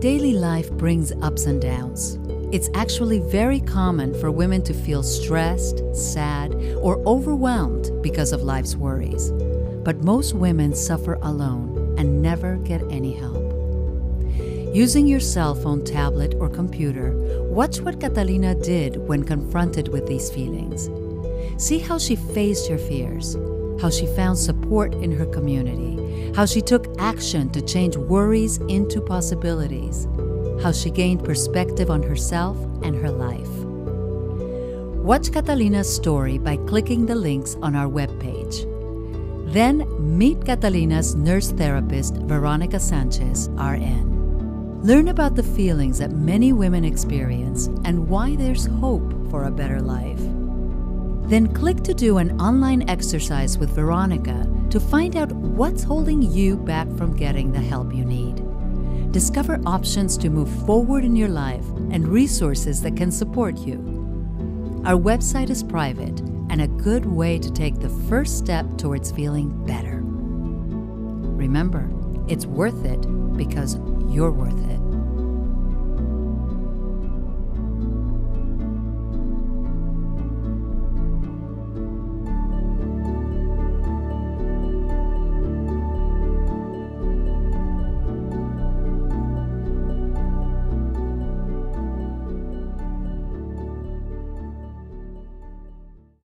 Daily life brings ups and downs. It's actually very common for women to feel stressed, sad, or overwhelmed because of life's worries. But most women suffer alone and never get any help. Using your cell phone, tablet, or computer, watch what Catalina did when confronted with these feelings. See how she faced her fears, how she found support in her community, how she took action to change worries into possibilities, how she gained perspective on herself and her life. Watch Catalina's story by clicking the links on our webpage. Then meet Catalina's nurse therapist, Veronica Sanchez, RN. Learn about the feelings that many women experience and why there's hope for a better life. Then click to do an online exercise with Veronica to find out what's holding you back from getting the help you need. Discover options to move forward in your life and resources that can support you. Our website is private and a good way to take the first step towards feeling better. Remember, it's worth it because you're worth it.